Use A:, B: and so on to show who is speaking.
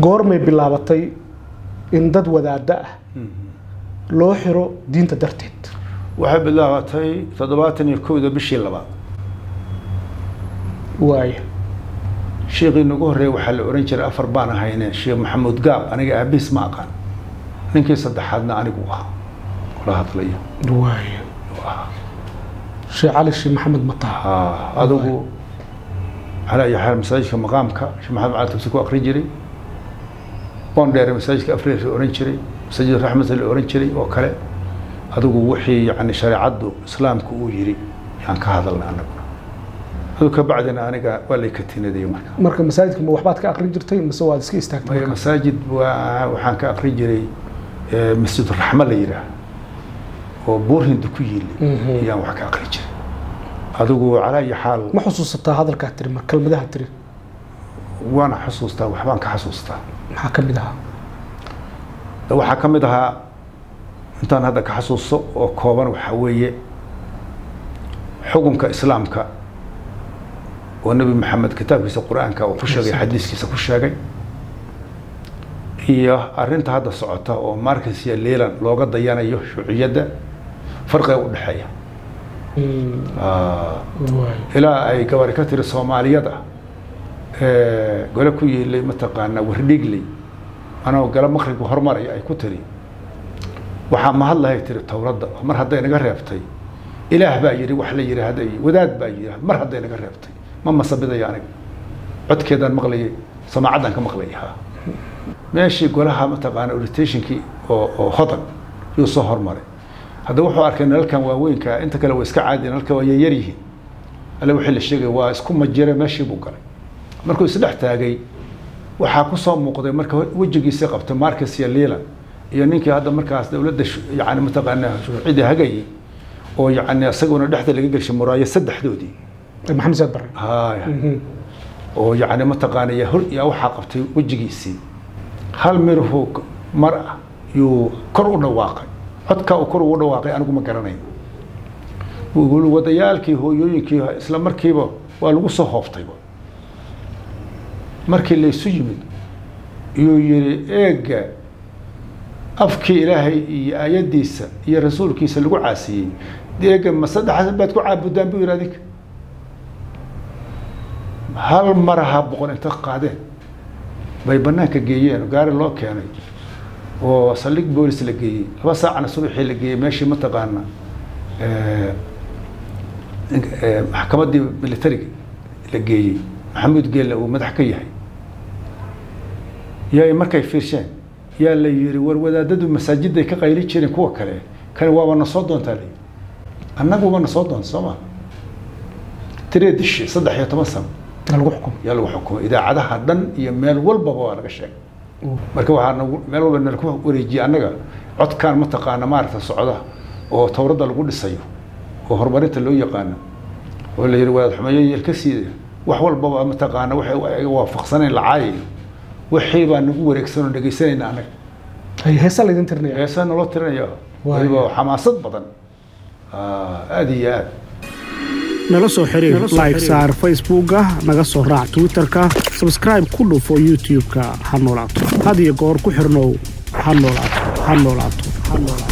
A: goormay bilaabatay in dad wadaada ah loo xiro diinta darteed.
B: Waxay bilaabatay toddobaatan iyo kowda bishii labaad
A: waaya
B: sheekii nagu horreeyay waxaa la ohan jiray afar baan ahayne sheekh maxamuud gaab aniga aabihiis ma aqaan. Ninkii saddexaadna anigu ah kula hadlaya
A: waaya sheekh cali sheekh maxamed mataa
B: Ah, adigu calaa iyo xaal masaajidka maqaamka sheekh maxamed cali tafsir ku akri jiray bondheere masaajidka afrika la ohan jiray masaajid raxmata la ohan jiray oo kale. Adigu wixii yani shareecaddu islaamku uu yiri yaan ka hadalnay anaguna adigu ka bacdina aniga waa lay katinaday marka.
A: Marka masaajidka ma waxbaad ka aqrin jirtay mise waad iska istaagtay
B: masaajid waa waxaan ka akri jiray eh, masjid raxma la yidhaah oo buur hindi ku yiili
A: Mhm.
B: ayaan wax ka akri jiray. Adigu calaa iyo xaal
A: ma xusuusataa hadalkaa tiri mar kelmadaha tiri
B: waana xasuustaa waxbaan ka xasuustaa
A: maxaa ka mid ahaa?
B: Waxaa ka mid ahaa intaan hadda ka xasuusto oo kooban waxaa weeye xukunka islaamka oo nebi maxamed kitaabkiisa qur'aanka uu ku sheegay xadiiskiisa ku sheegay iyo arinta hadda socota oo marcus iyo leland looga dayanayo shuuciyadda farqiga u dhexeeya. Ah,
A: waaya
B: ilaa ay gabari ka tiri soomaaliyada ee, gole ku yiilay mataqaanaa wardhigley anoo gala maqribka hormaraya ay ku tiri waxaa mahad lahay tiri towradda mar hadday naga reebtay? Ilaah baa yidhi wax la yidhaahday wadaad baa yidhi mar hadday naga reebtay. Ma masabidaya aniga. Codkeedaan maqlayay samaacaddaan ka maqlayay ha meeshii golaha mataqaana irritationkii oo oo hodan yuu soo hormaray. Hadda wuxuu arkay nalalkan waaweynka inta kale waa iska caadi nalalka waa yaryar yihiin. Alle wixii la sheegay waa isku majire meeshii buu galay markuu isdhex taagay waxaa ku soo muuqday marka wejigiisii qabtay marcus iyo leland iyo ninkii hadda markaas dowladda yani mataqaana shuucida hagayay oo yani isaguna dhexda laga geshay muraayo saddexdoodii.
A: Maxamed saad barre.
B: Haya
A: Mhm.
B: oo yani mataqaana yaa hor yaa waxaa qabtay wejigiisii. Hal mirhu mar ah yuu kor u dhawaaqay. Codkaa uu kor ugu dhawaaqay anigu ma garanayn wadayaalkii hooyooyinkii isla markiiba waa lagu soo hooftayba markii laysu yimid yuu yihi eega afkii ilaahay iyo aayadiisa iyo rasuulkiisa lagu caasiyey. Eega ma saddexaas baad ku caabudaan? buu yihi adinka hal maraha boqol inta qaadeen bay banaanka geeyeen gaari loo keenay oo saldhig boolis la geeyey. Laba saacna subaxii la geeyey meeshii mataqaana maxkamaddii militariga la geeyey maxamuud geelle uu madax ka yahay. Yaa markay fiirsheen. Yaa la yiri war wadaadadu masaajiday ka qayli jireen kuwa kale. Kani waaba na soo doontaa la yiri annaguba na soo doonta soo ma? Tiree dishi saddex iyo toban sano
A: yaa lagu
B: xukumay idaacadaha dhan iyo meel walbaba waa laga sheegay. Marka waxaa nagu meel walba nalaku wareejiyey annaga codkaan mataqaana maaragta socda oo towradda lagu dhisayo oo horumarinta loo yaqaano. Oo la yihi wadaad xumeeyo yeel ka siida wax walbaba mataqaana waxay ay waafaqsanayn lacaayayo wixii baa nagu wareegsan oo dhegaysanayna
A: hay heesa laydin tirinaya
B: heesaa naloo tirinaya waliba xamaasad badan. Ah, aad iyo aad.
C: Nala soo xiriir like saar facebooka naga soo raac twitterka subscribe ku dhufo youtube-ka ha noolaato. Had iyo goor ku xirnow ha noolaato ha noolaato ha noolaato